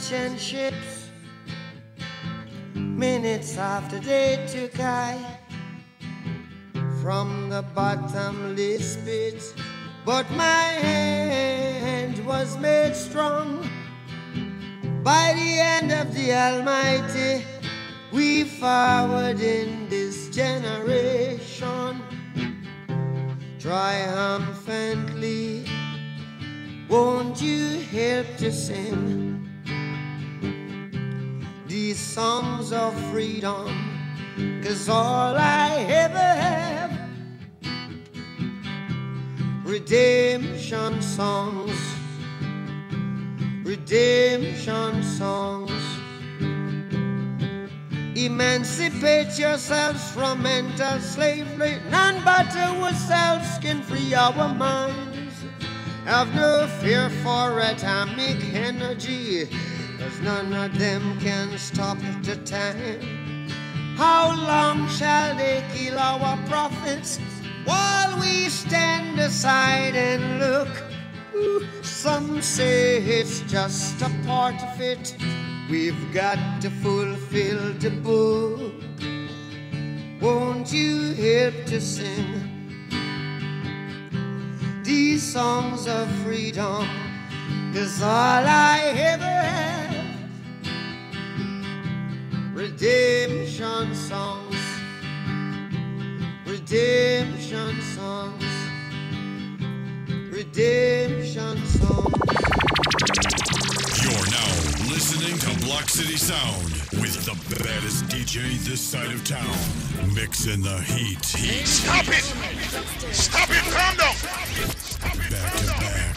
merchant ships. Minutes after they took I from the bottomless pit, but my hand was made strong by the hand of the Almighty. We forward in this generation triumphantly. Won't you help to sing these songs of freedom? Cause all I ever have, redemption songs, redemption songs. Emancipate yourselves from mental slavery. None but ourselves can free our minds. Have no fear for atomic energy, cause none of them can stop the time. How long shall they kill our prophets while we stand aside and look? Some say it's just a part of it. We've got to fulfill the book. Won't you help to sing these songs of freedom? Cause all I ever have, redemption songs, redemption songs, redemption songs. You're now listening to Block City Sound with the baddest DJ this side of town. Mixing the heat, heat. Stop it! Stop it! Calm down! Back to back.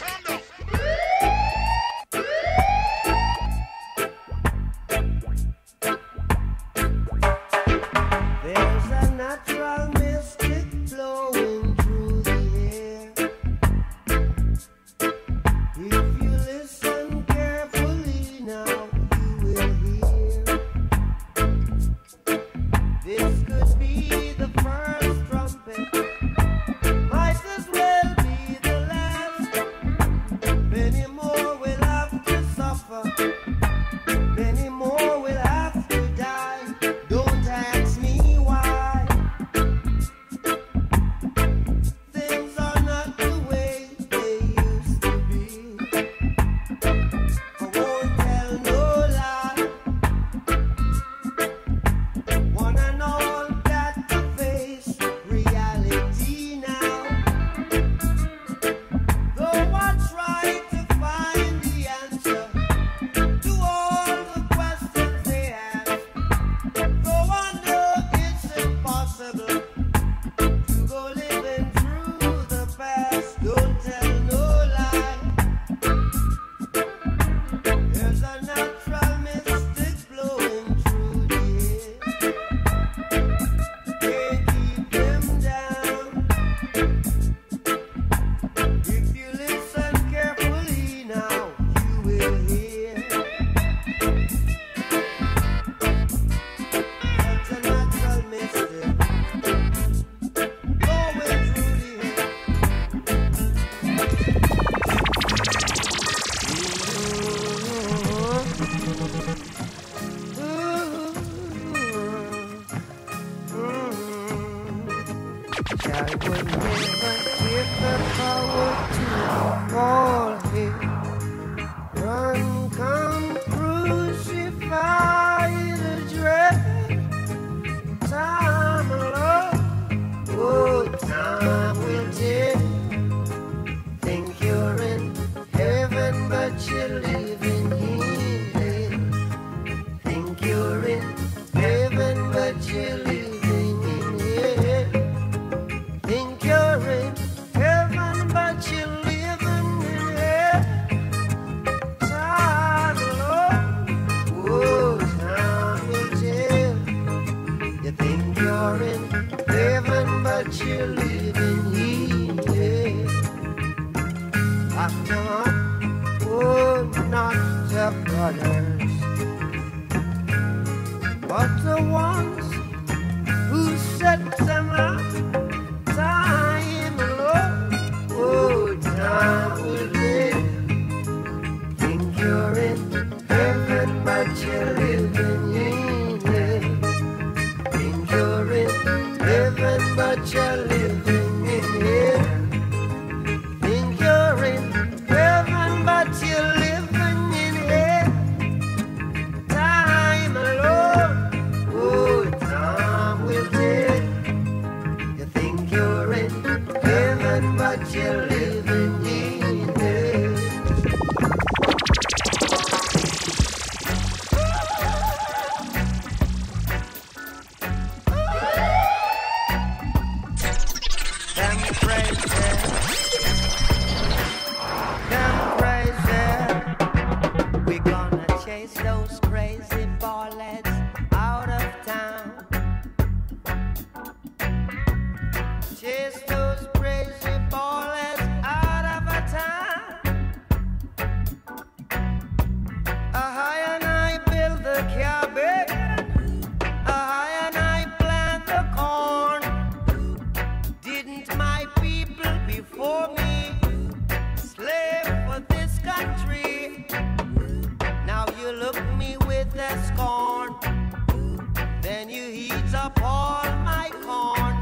Then you eat up all my corn.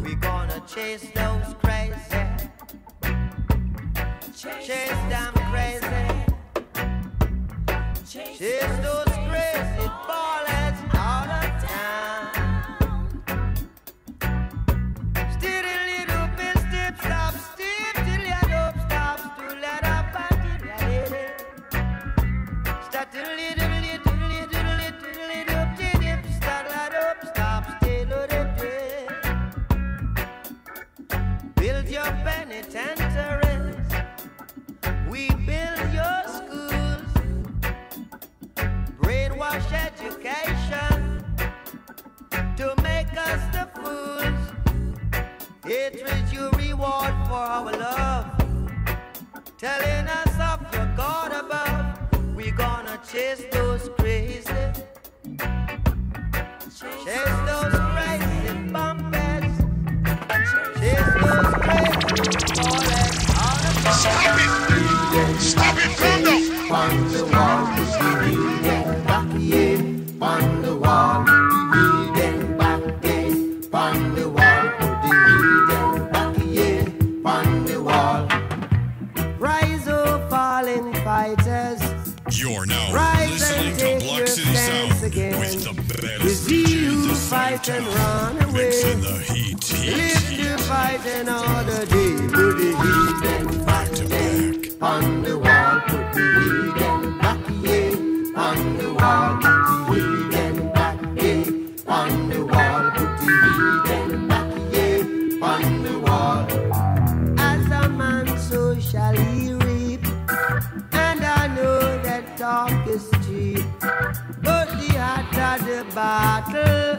We're gonna chase those crazy. Chase, chase them crazy. Chase those reward for our love. Telling us of your God above, we gonna chase those crazy, chase those crazy bumpers, chase those crazy ballers. Stop it! Stop it! stop it, stop it. and run away. Mixing the heat, heat, Live heat. to fight another day with the heat and back to back. On the wall, put the heat and back, yeah. On the wall, put the heat and back, yeah. On the wall, put the heat and back, yeah. On the wall. As a man, so shall he reap. And I know that talk is cheap. But the heart of the battle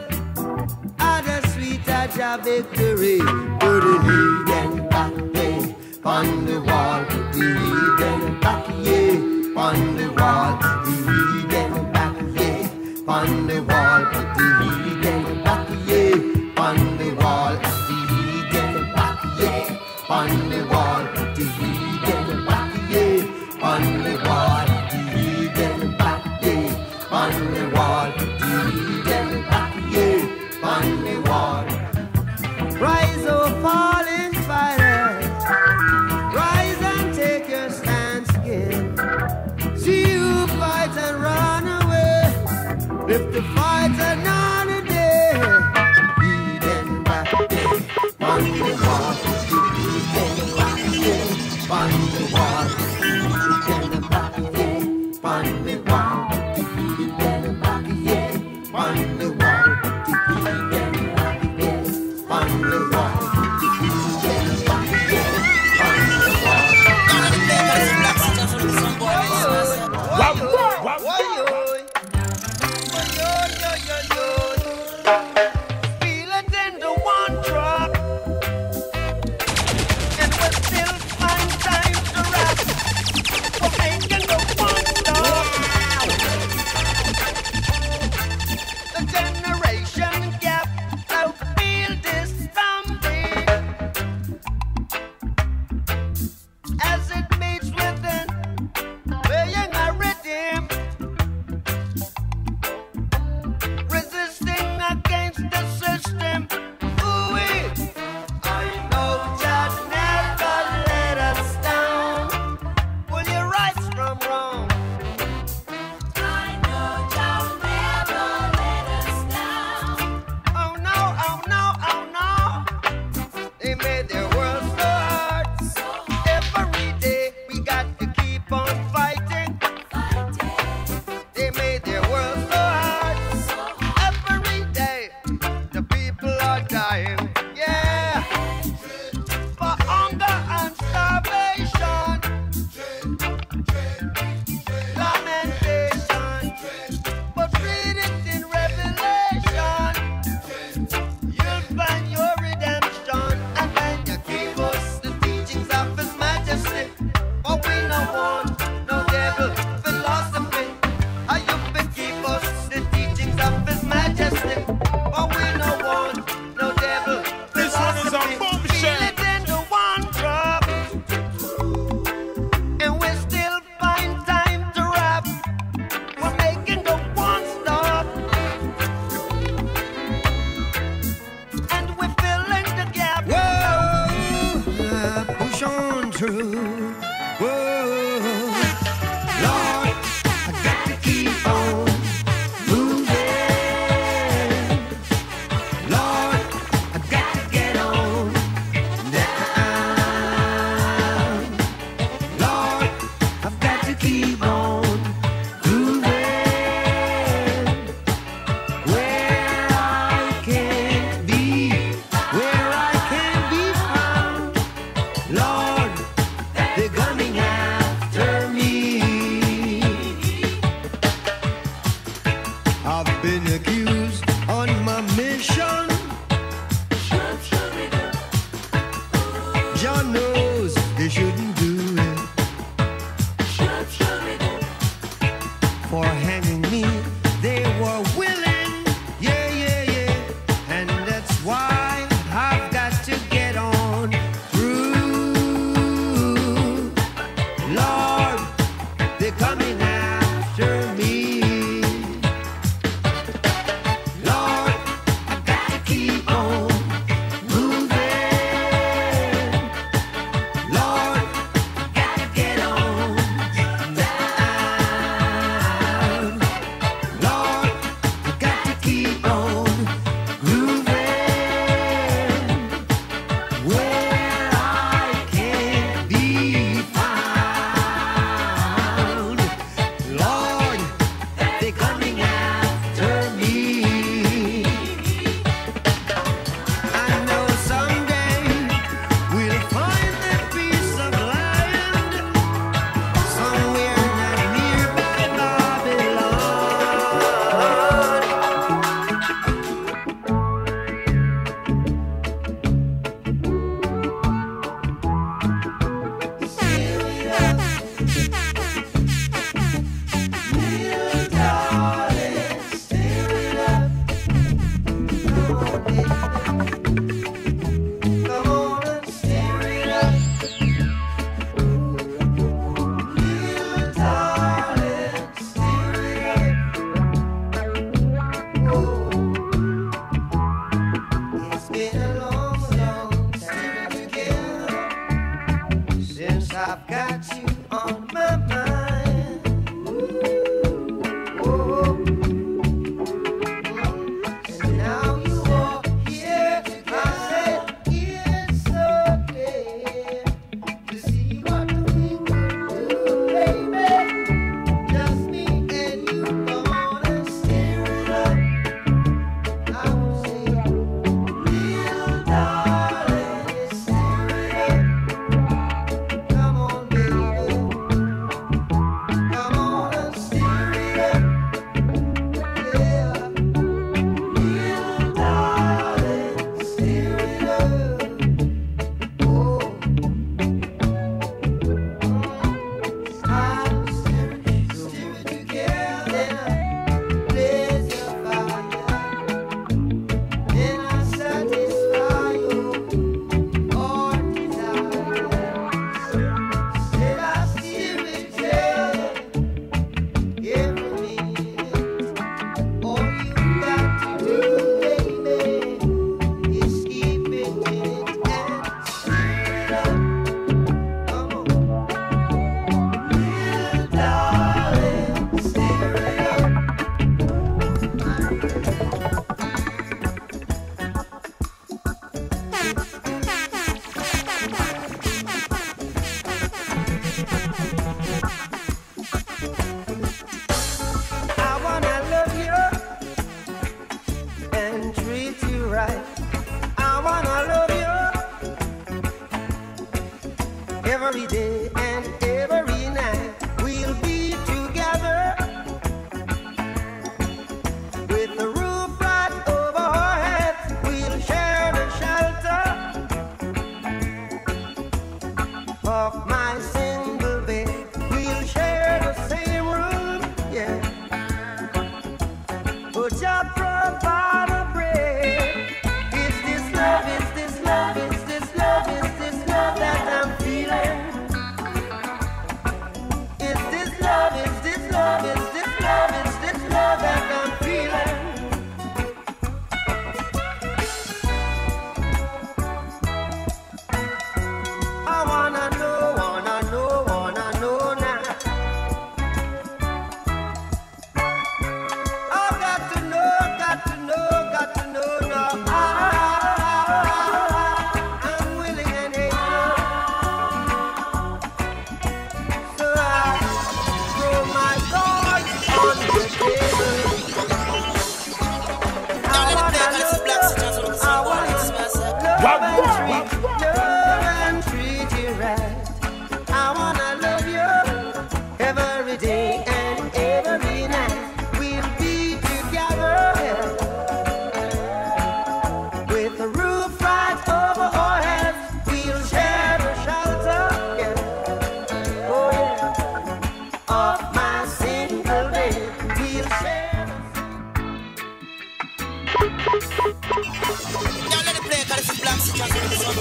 such a victory. Put it lead and back, yeah. On the wall, Put lead and back, yeah. On the wall. If the fights are not I've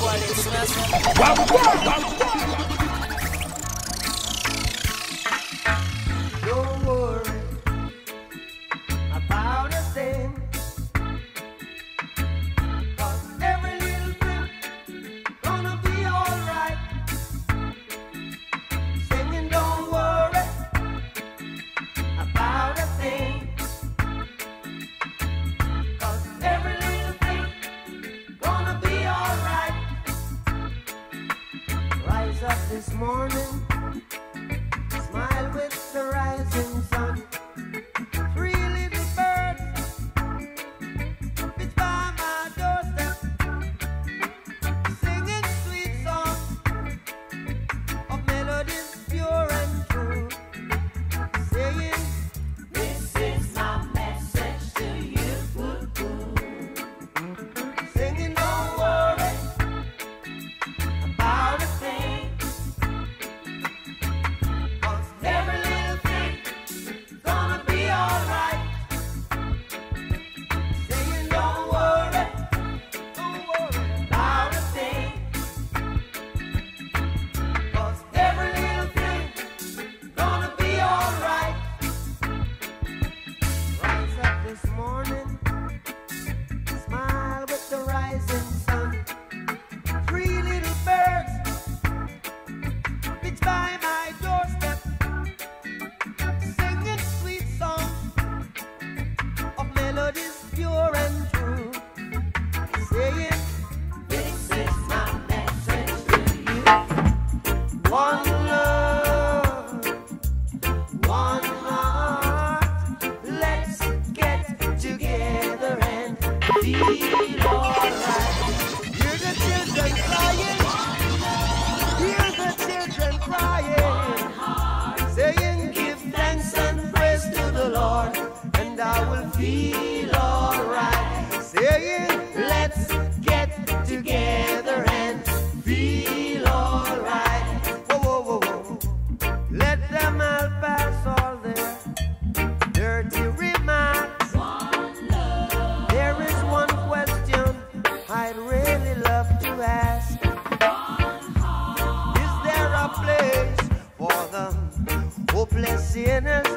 Wow. tienes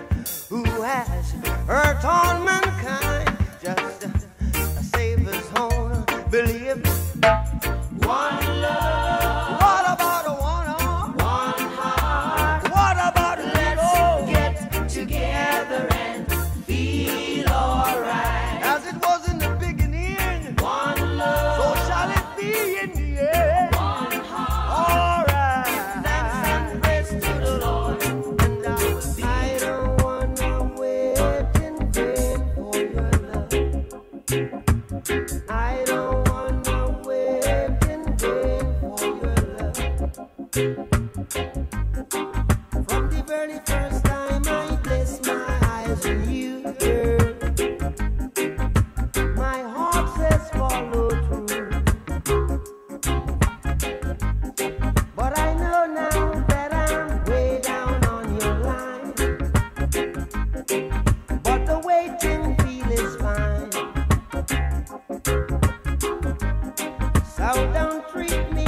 freak me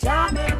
Good.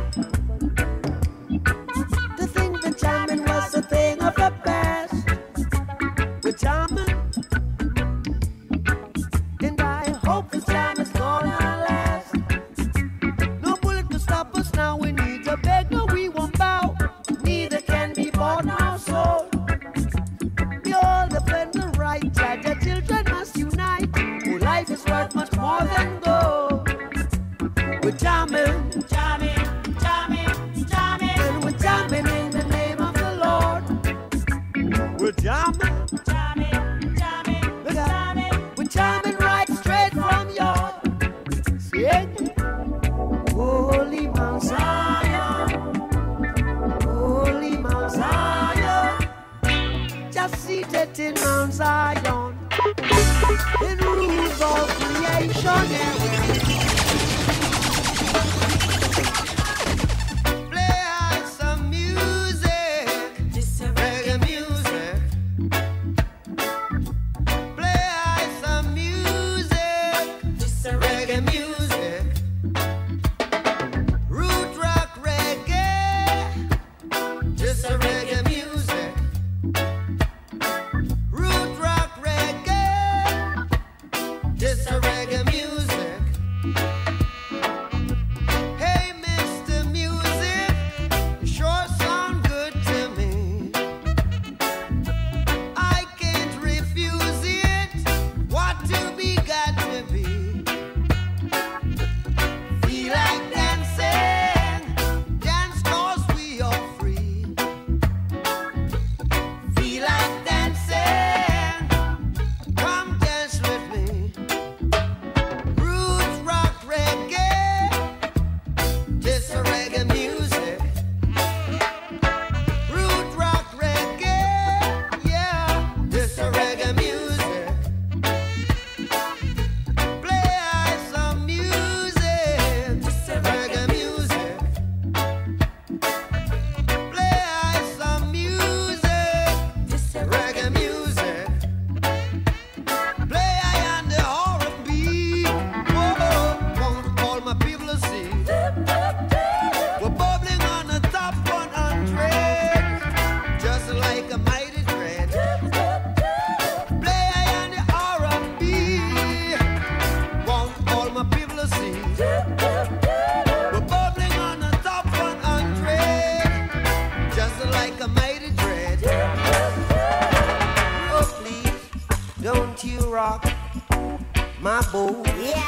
my boo. Yeah.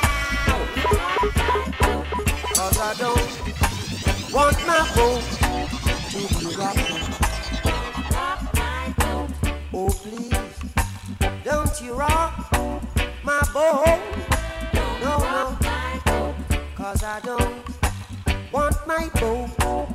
Cause I don't want my boo to be rocked. Oh please, don't you rock my boo. No, no. Cause I don't want my boo.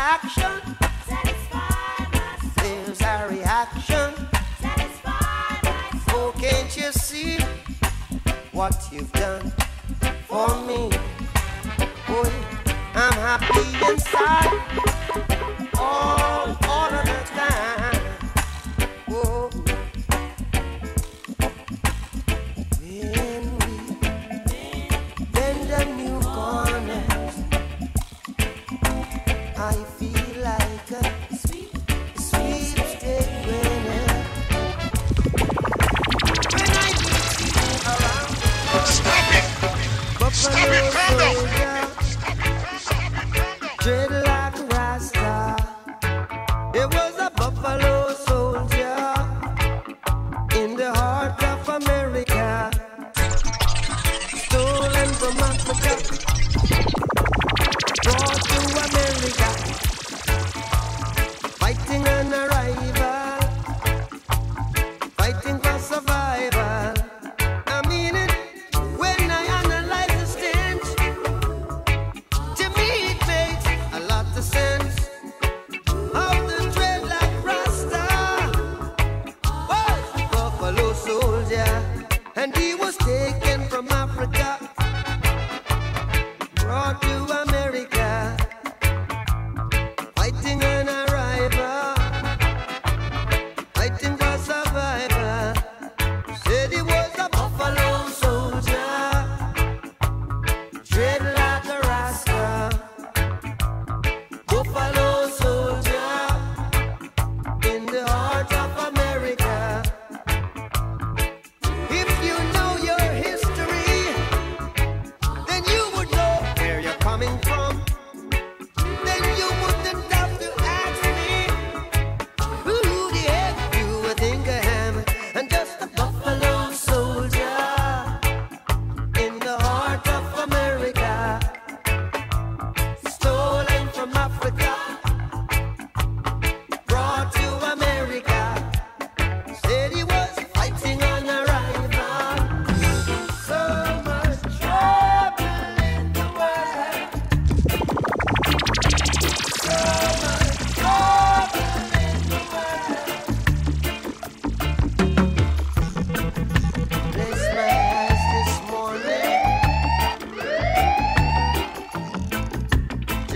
action. Satisfy. There's a reaction. Satisfy. Oh, can't you see what you've done for me? Boy, I'm happy inside. All. and he was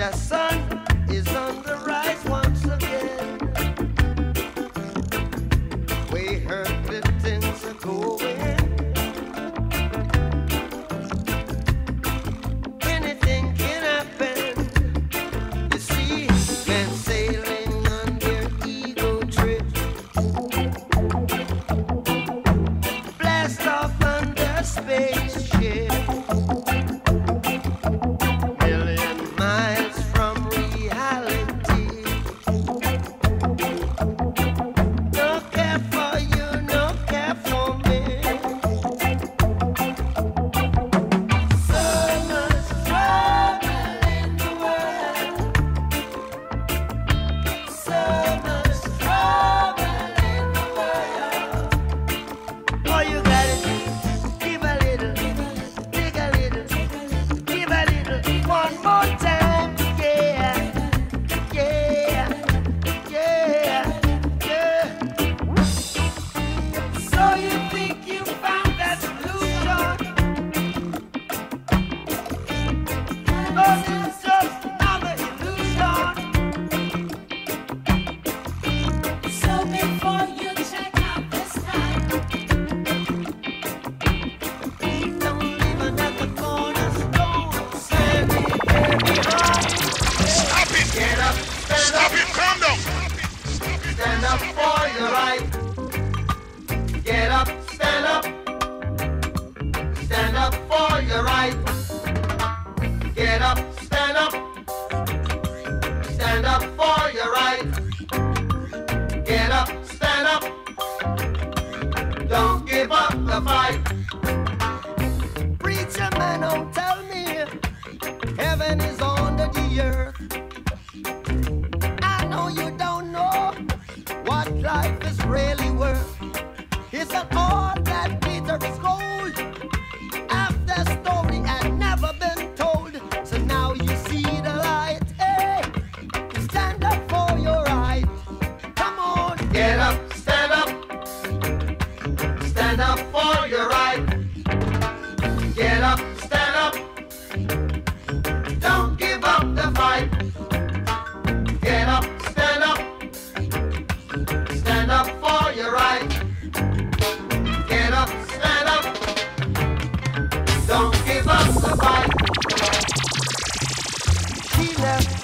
your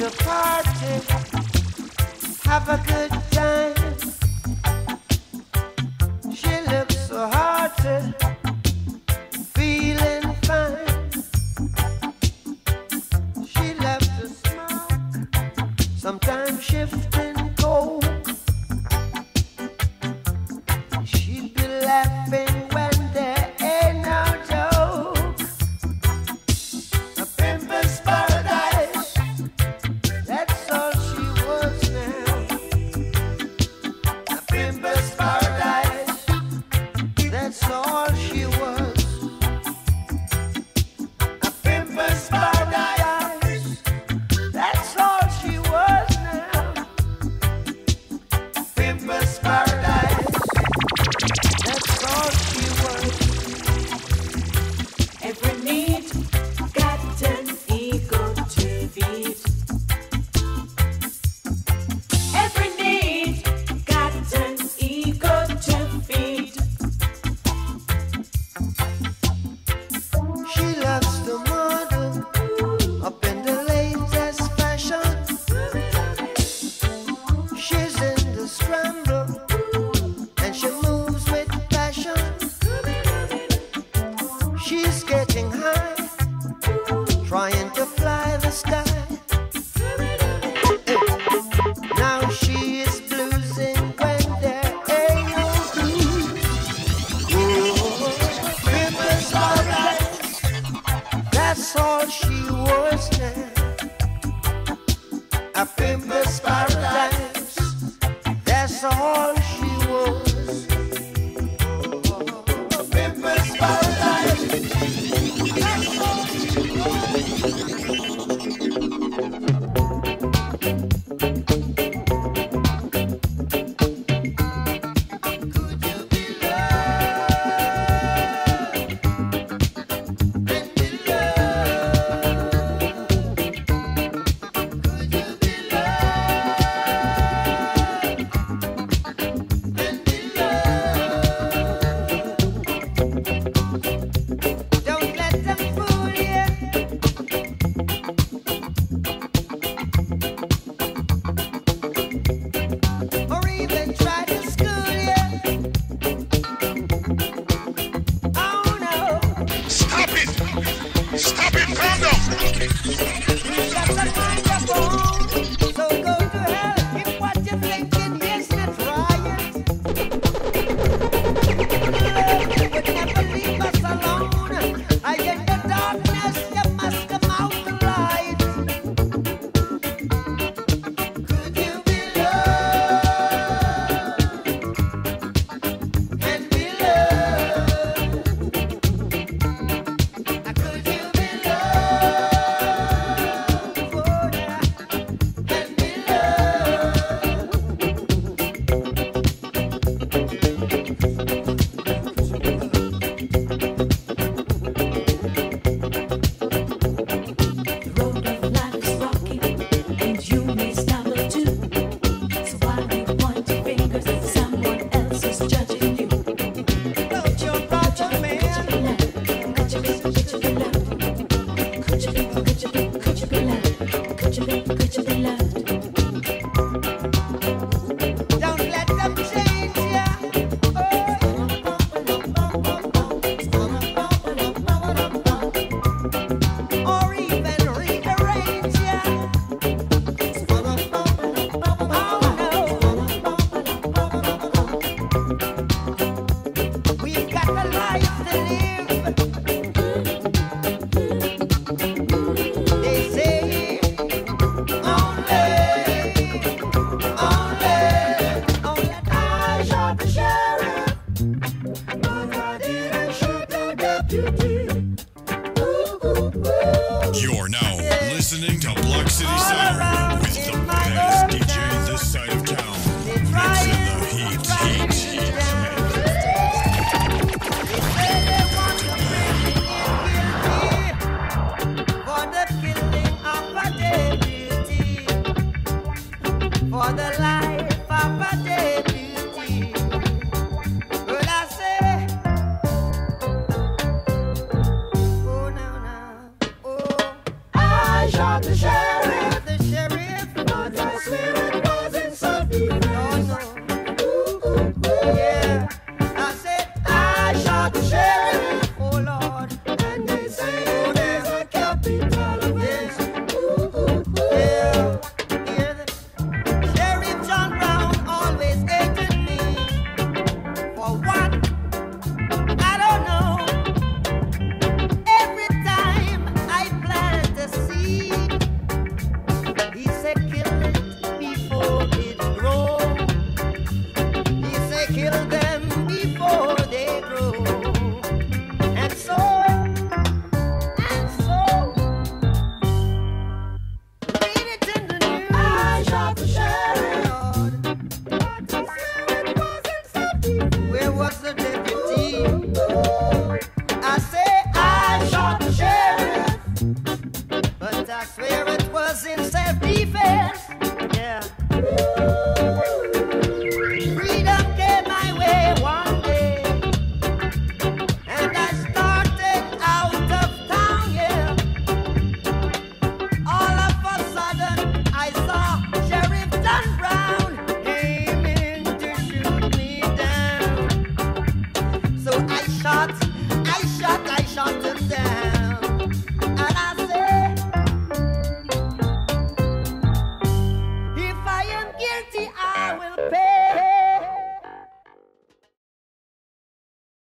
The party. Have a good